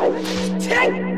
Hey!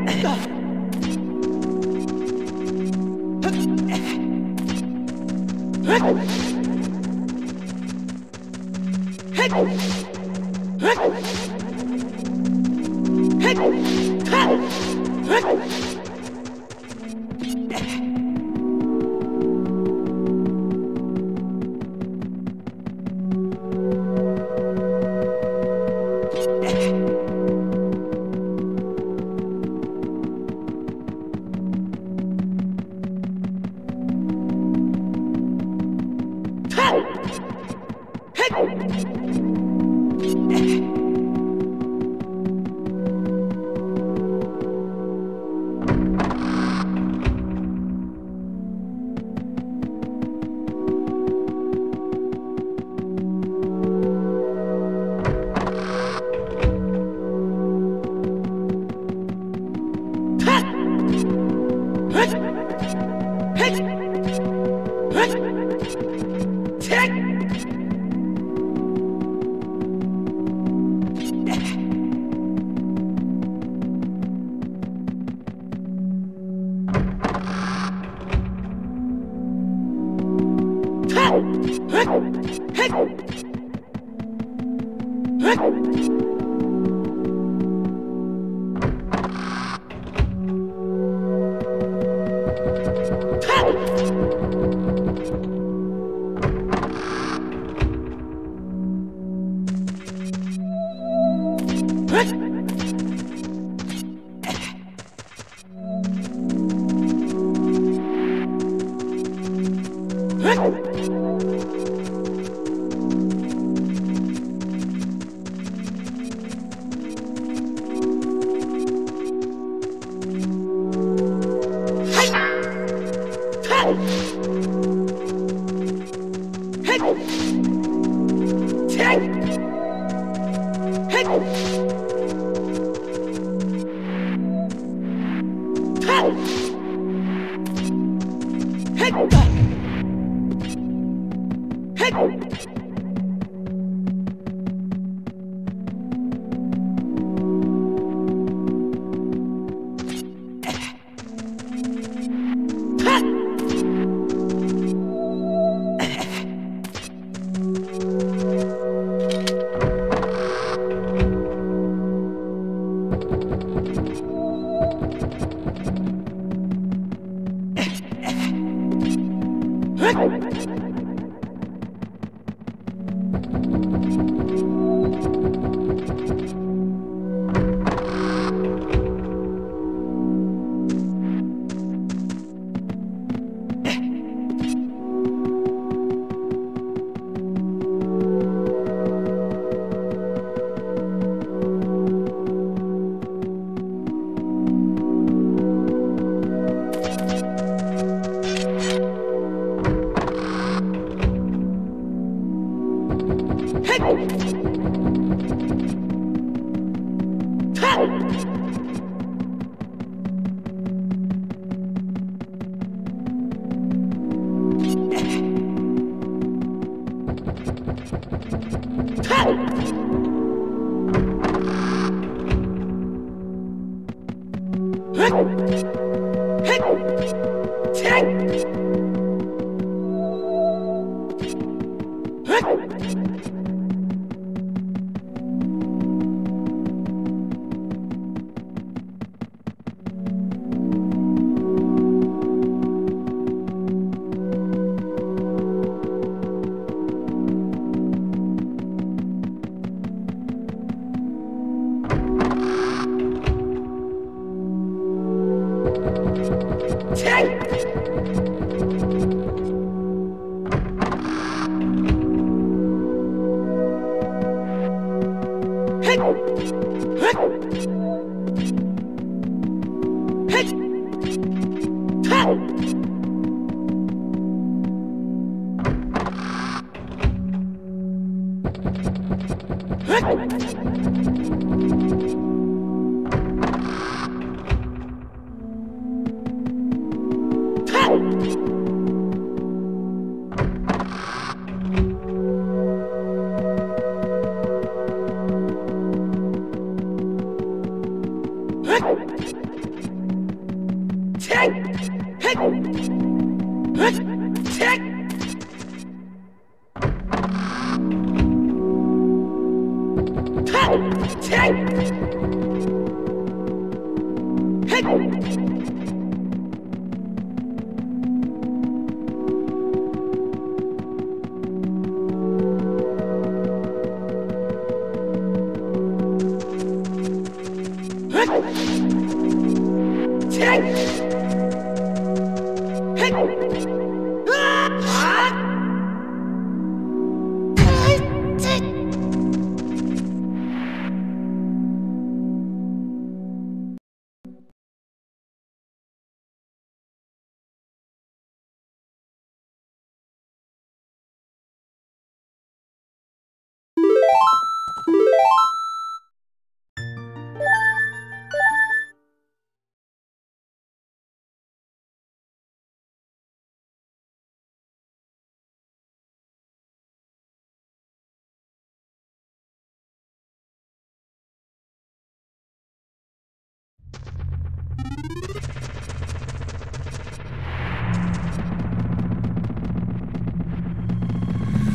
out.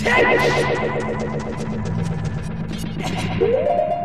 Take it!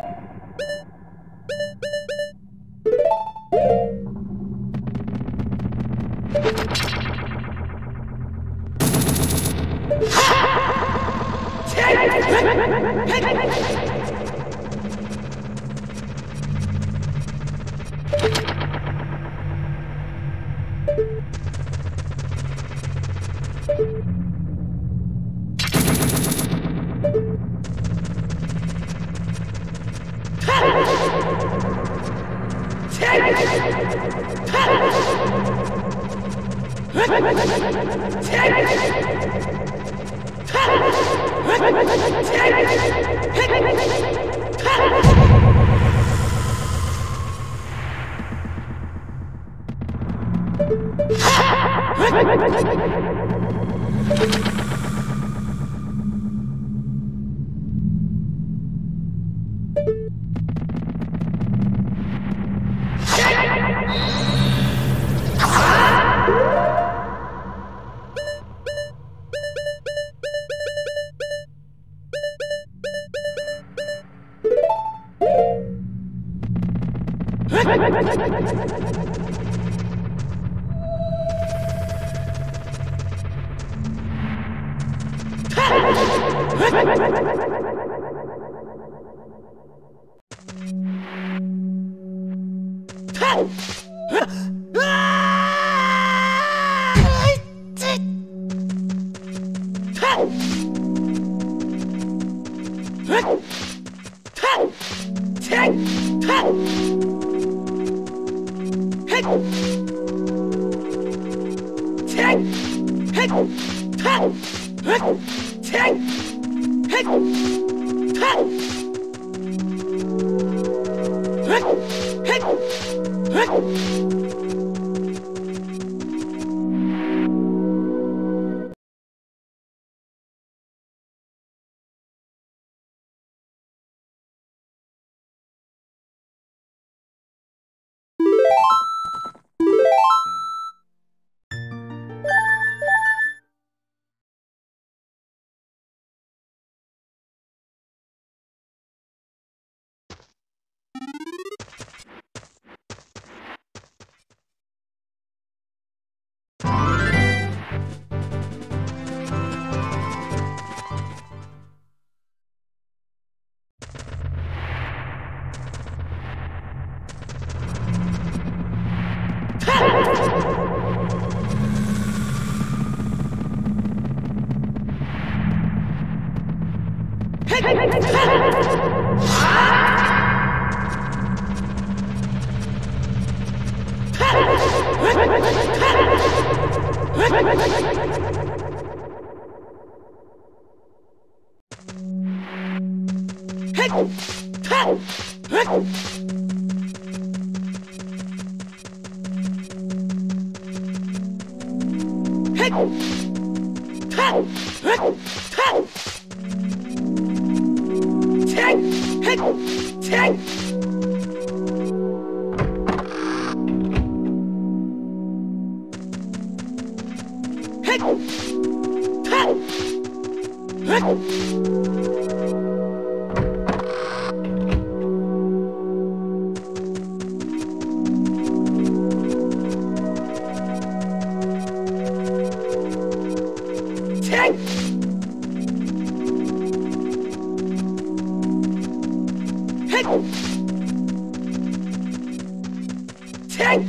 Hey!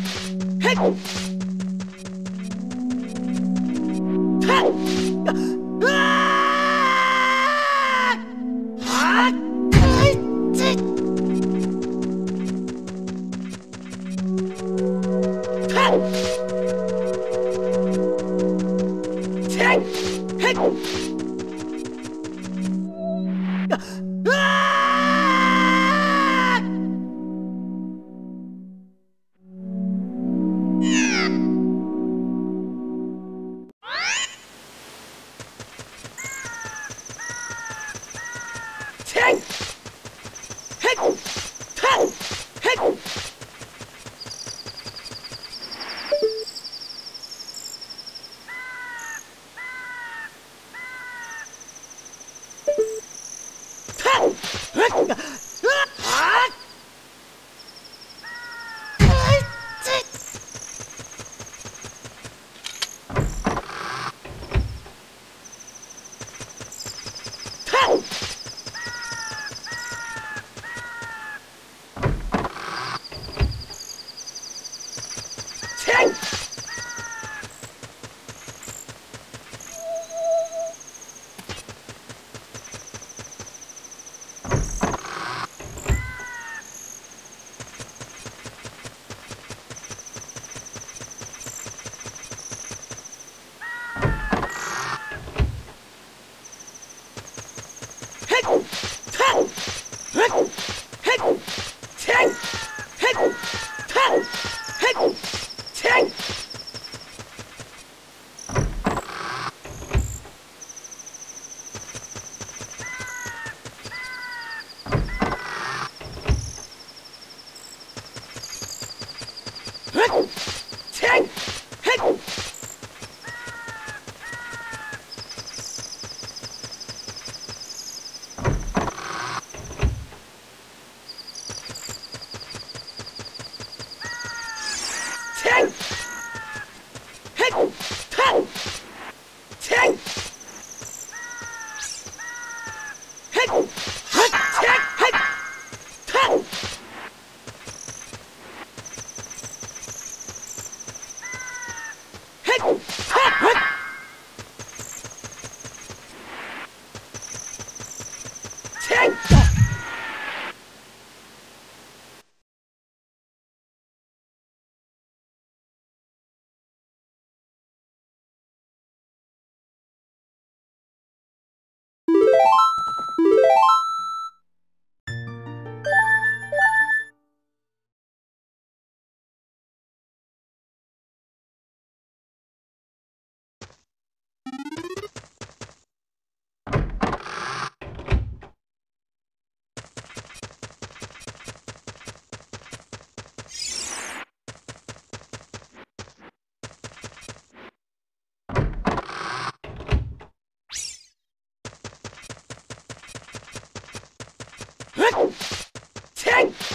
Hey! っ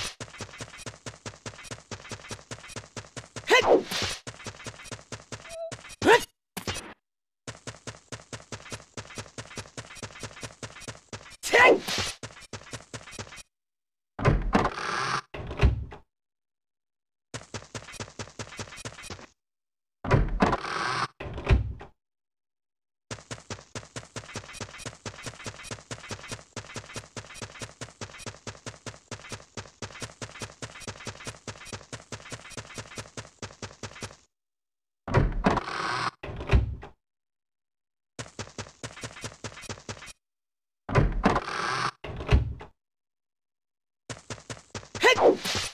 Oh.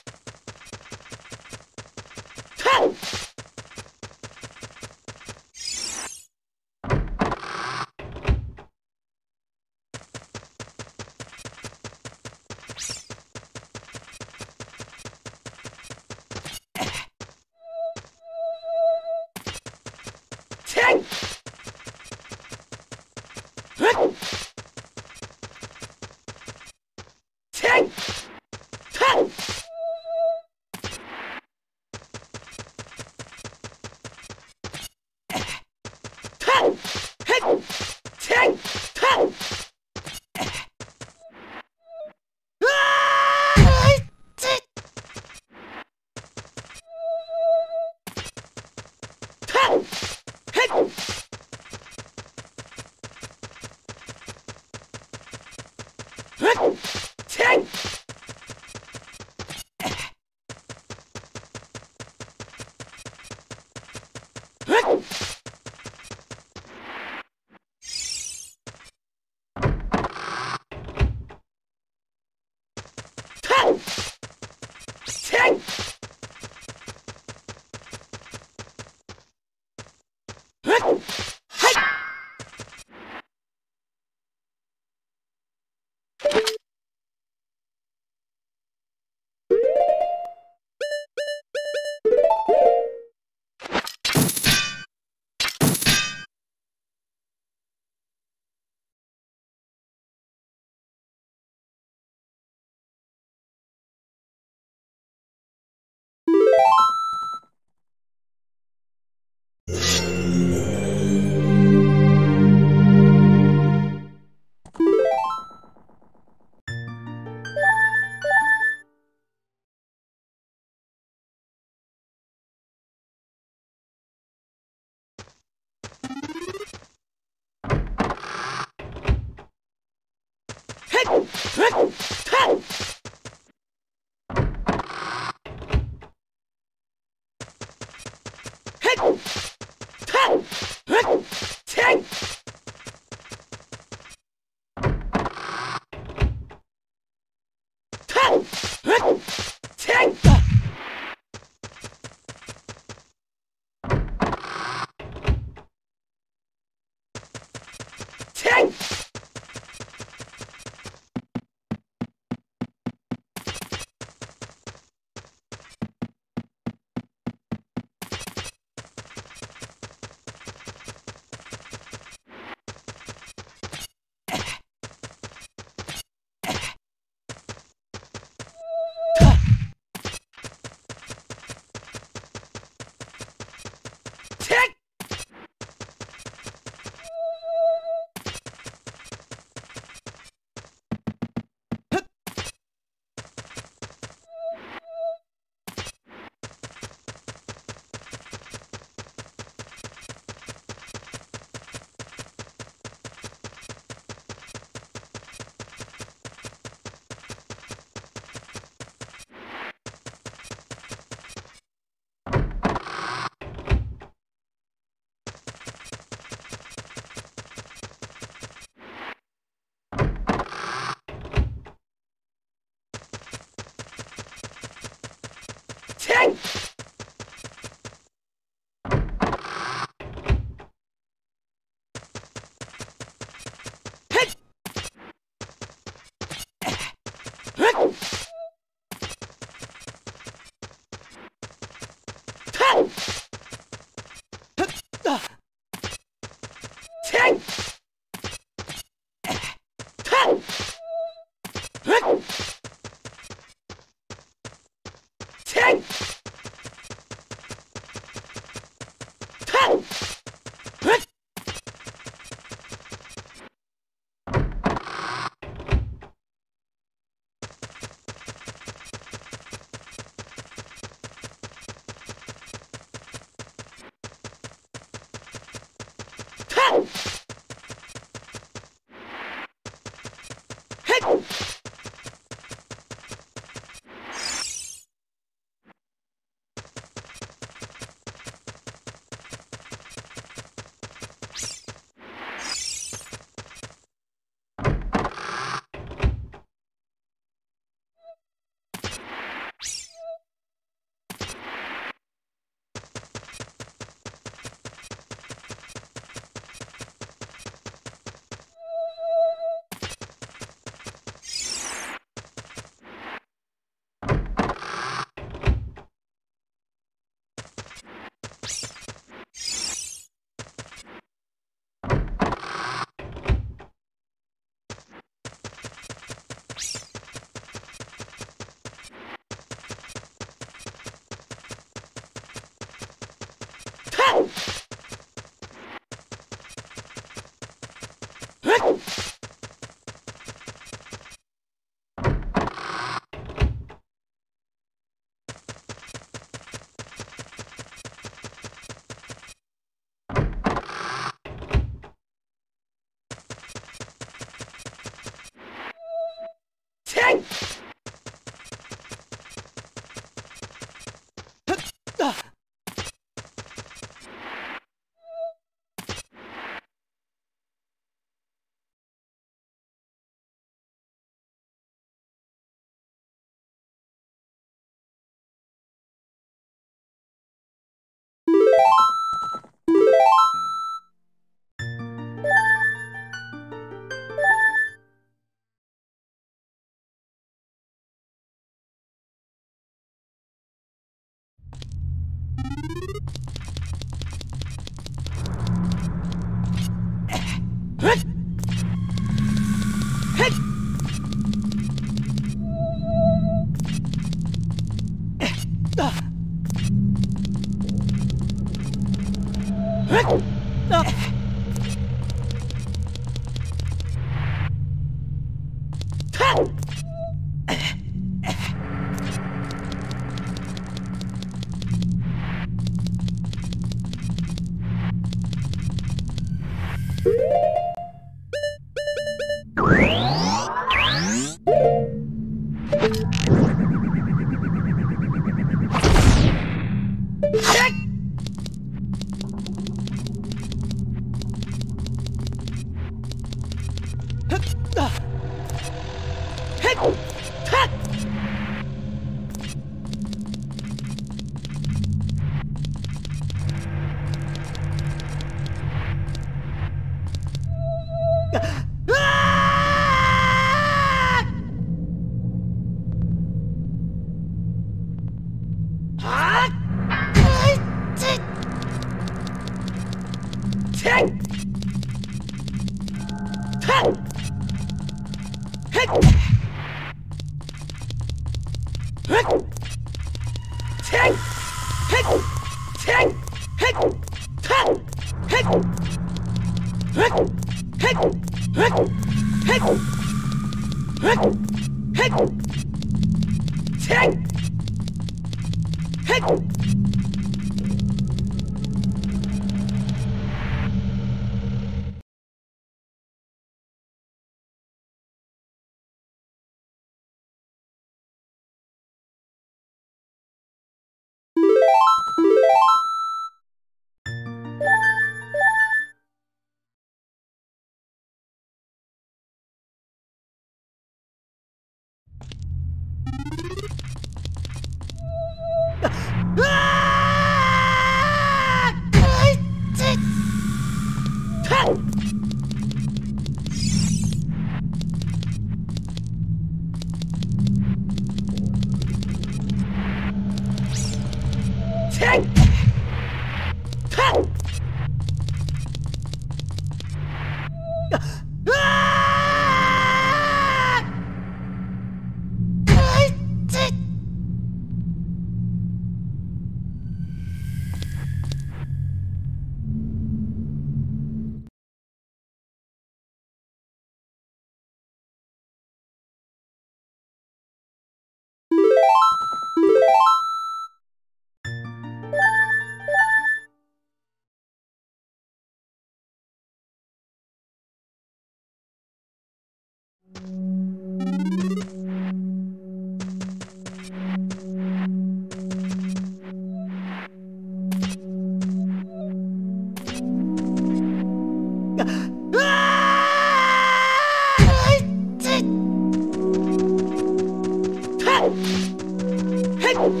out. Huh? Uh.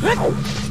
What?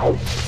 Oh!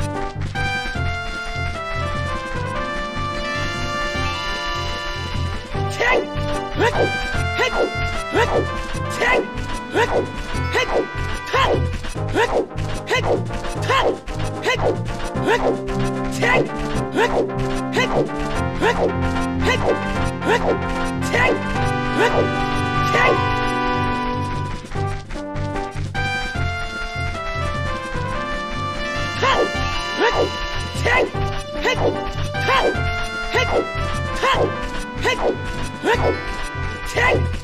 Hey! Ting!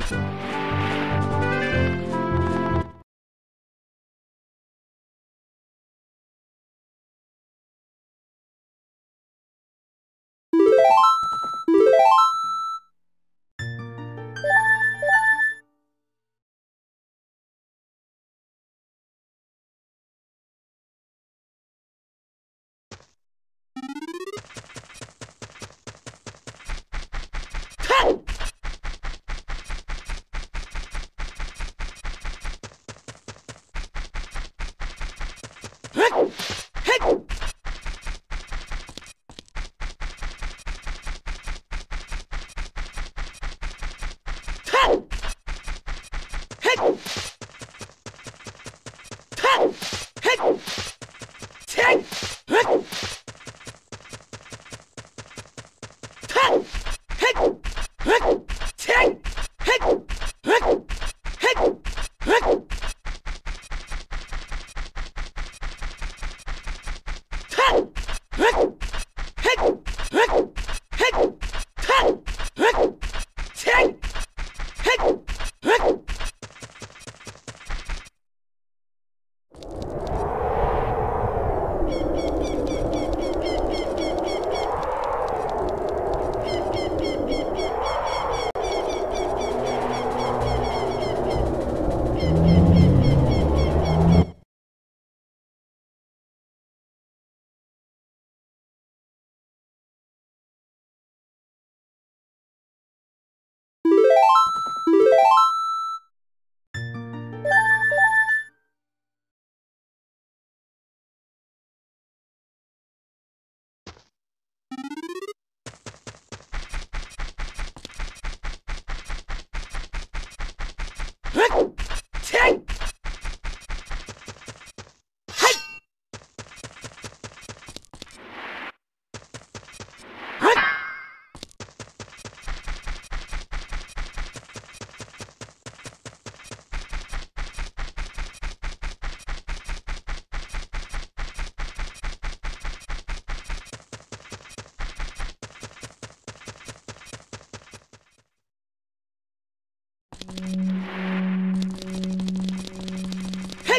Huh?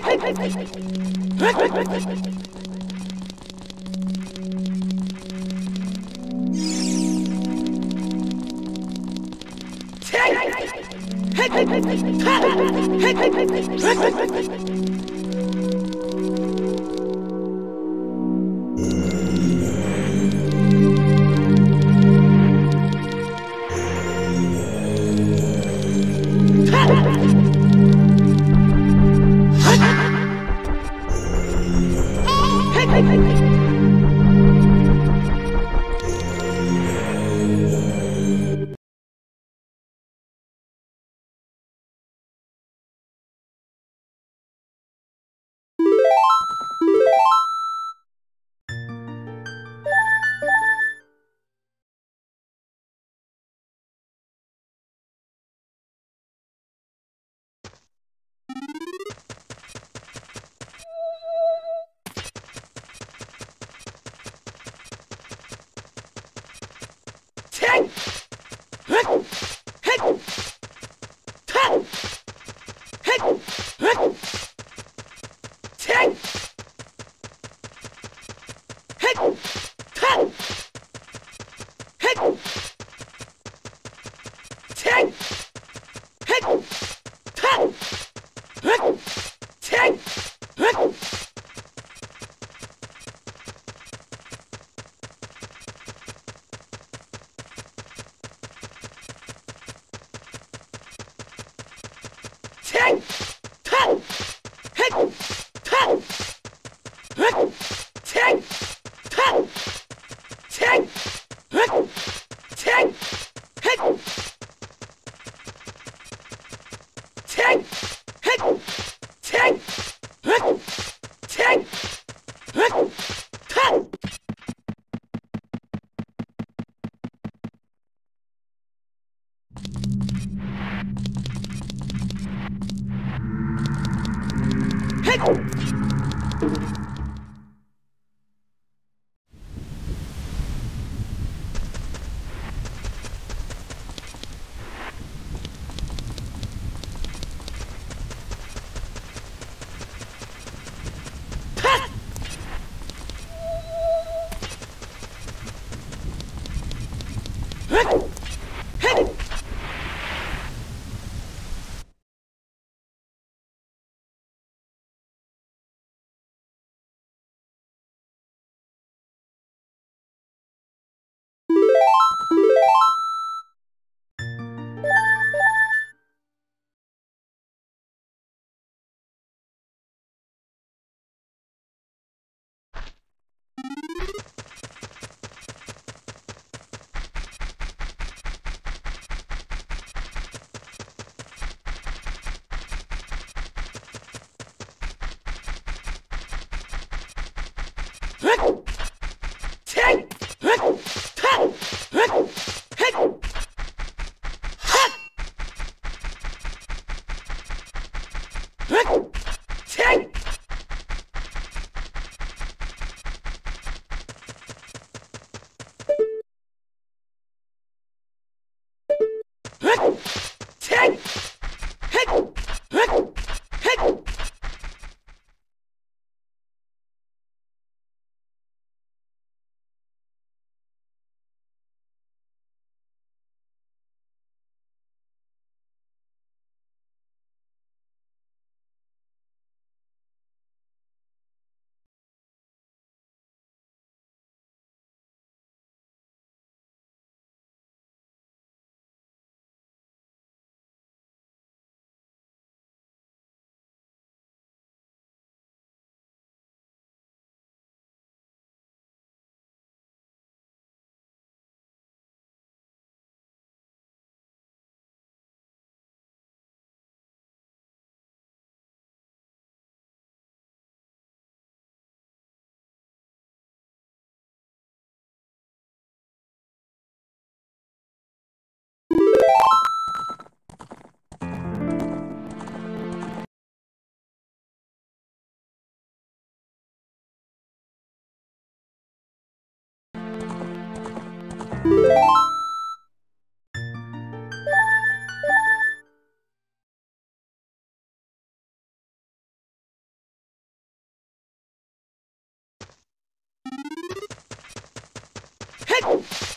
Hey! What? Hey!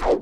What?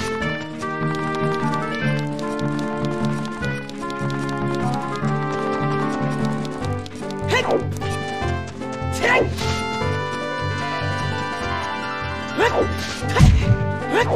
Tick!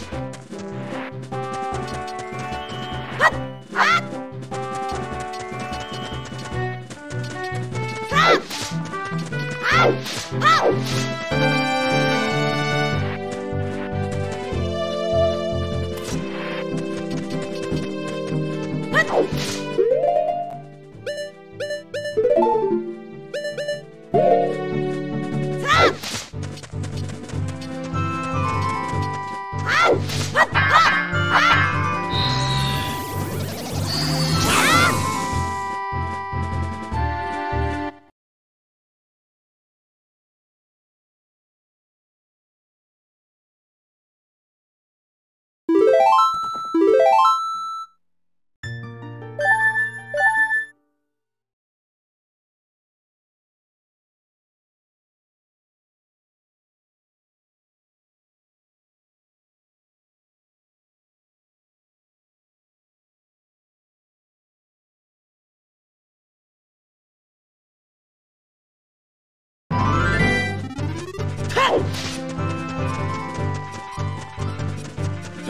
Ah!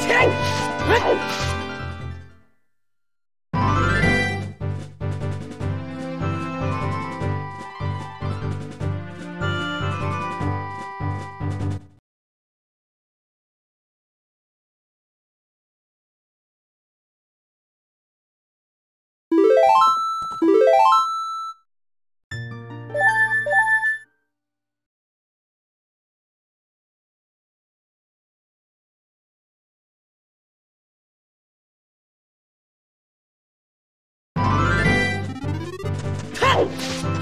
切！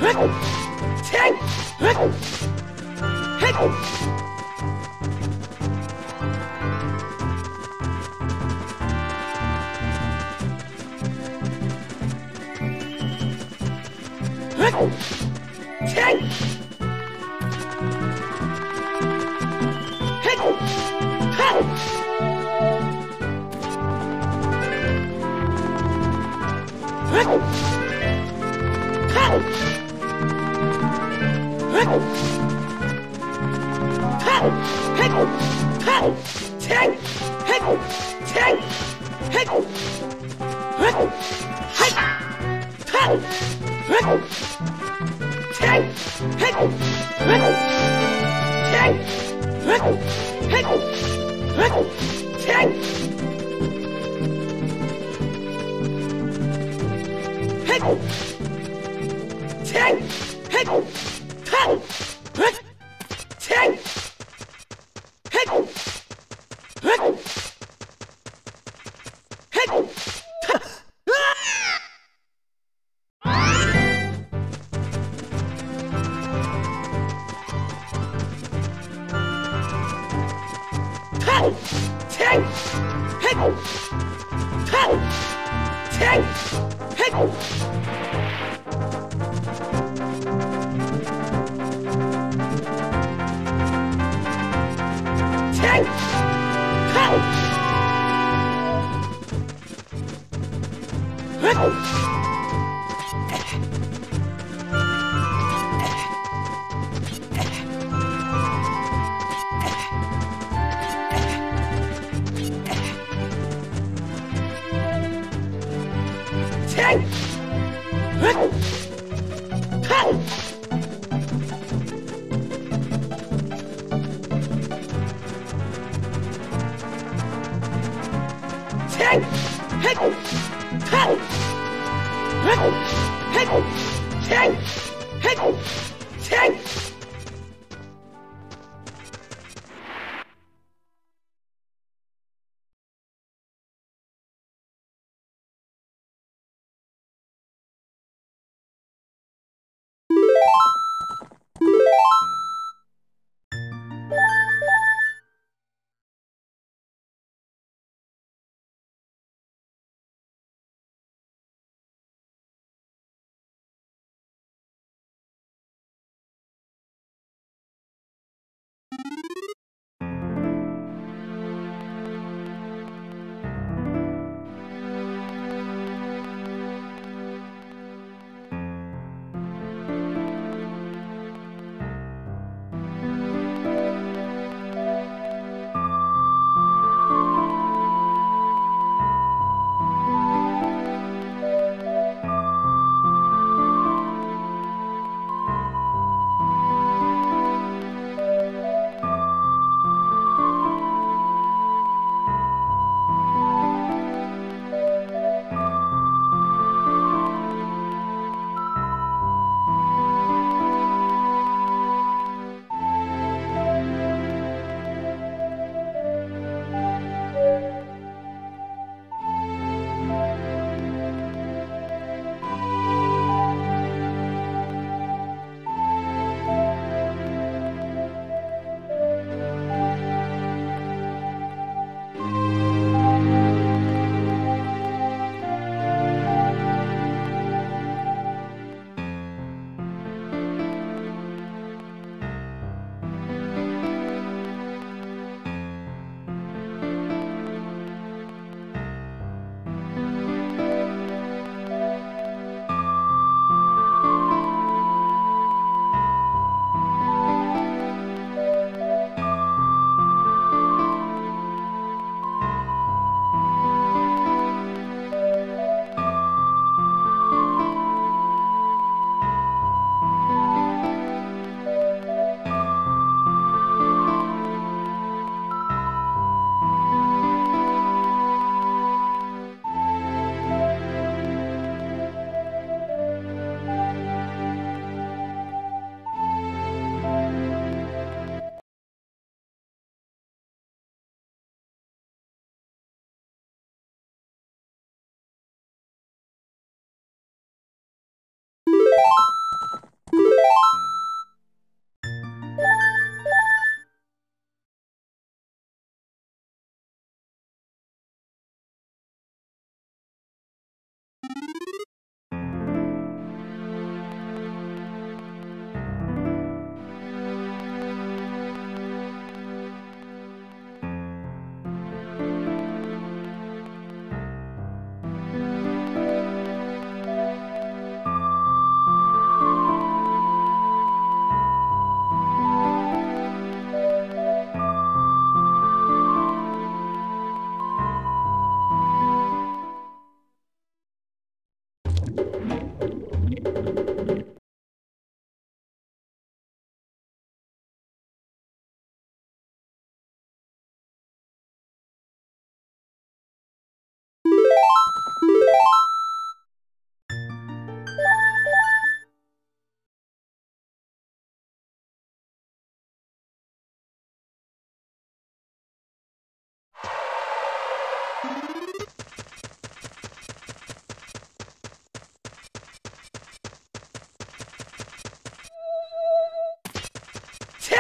Oh!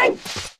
Hey!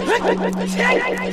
Ha!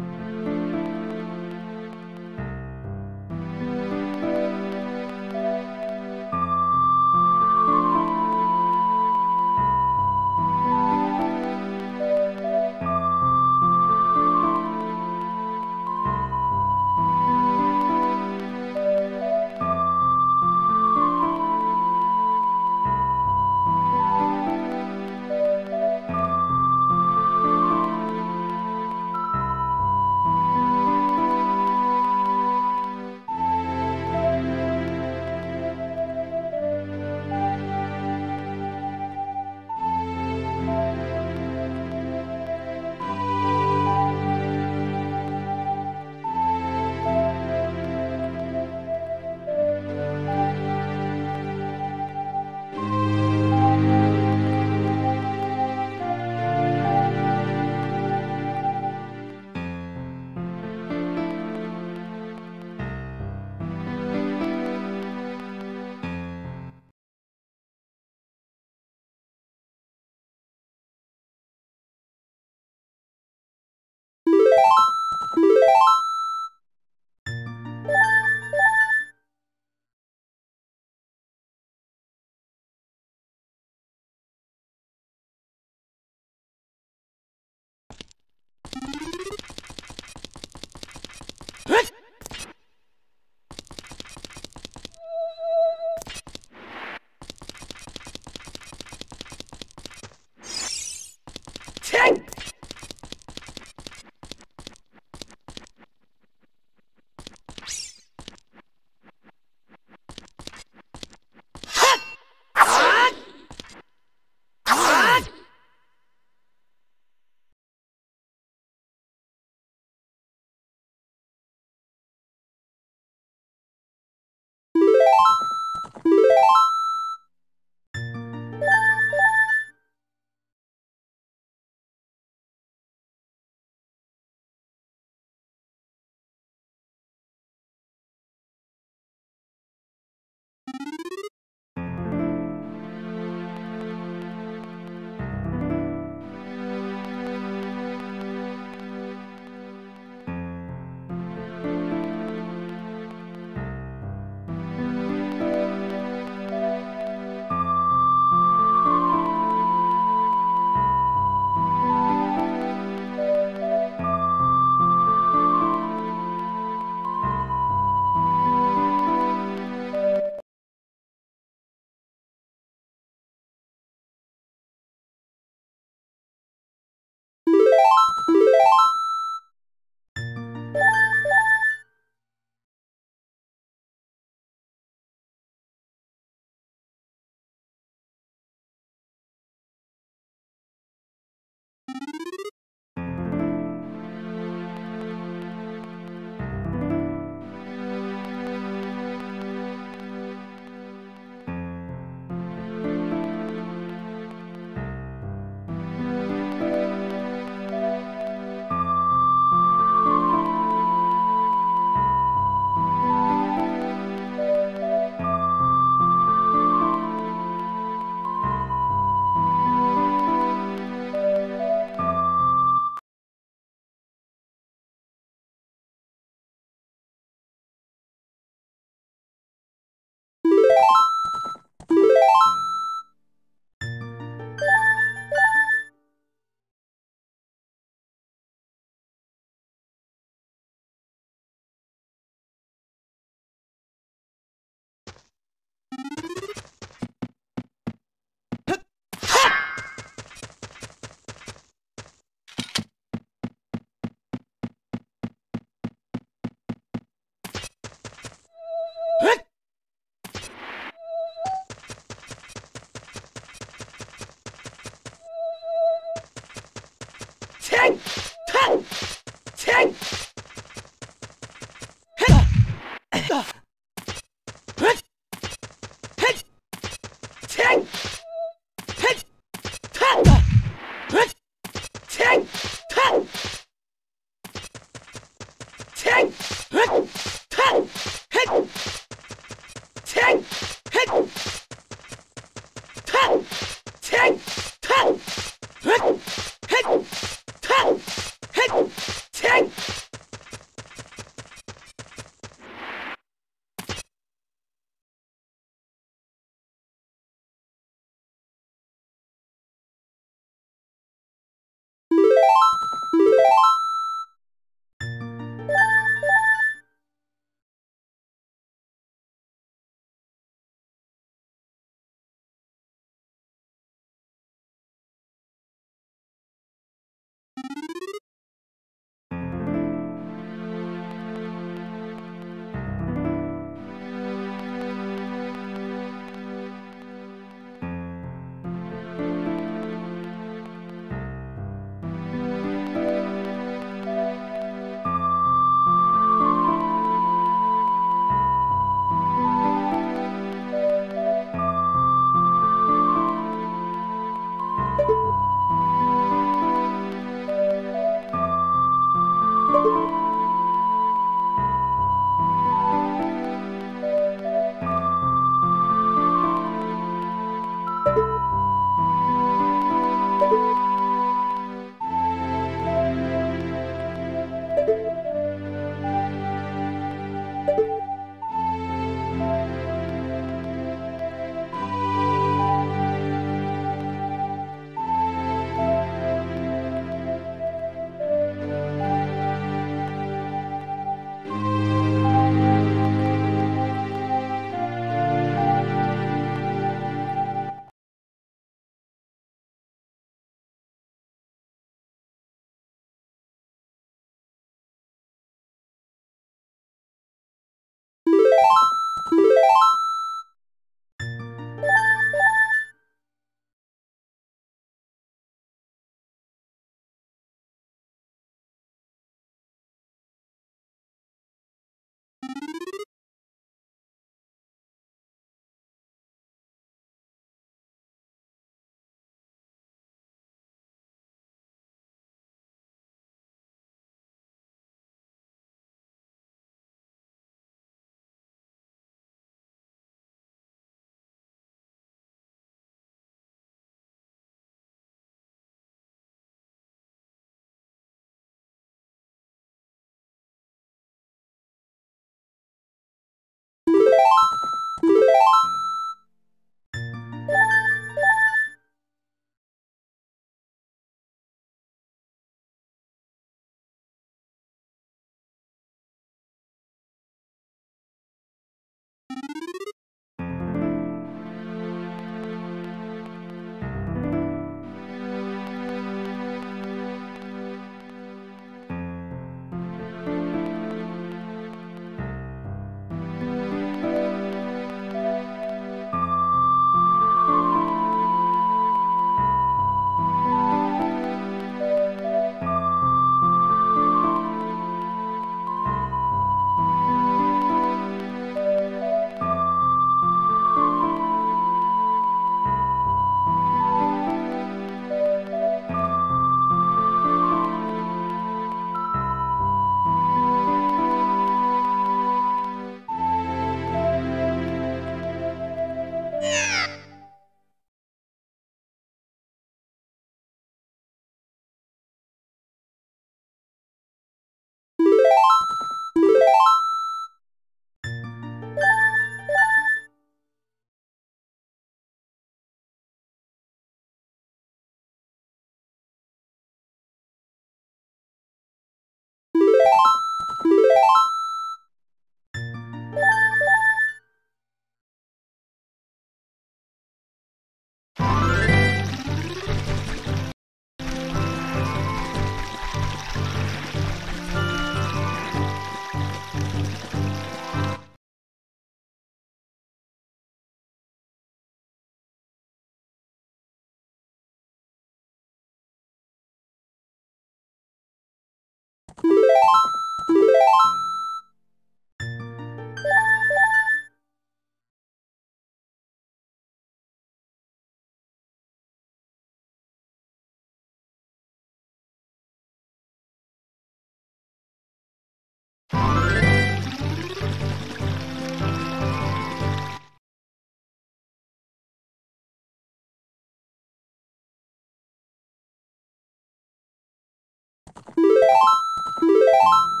Thank you.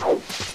Hey!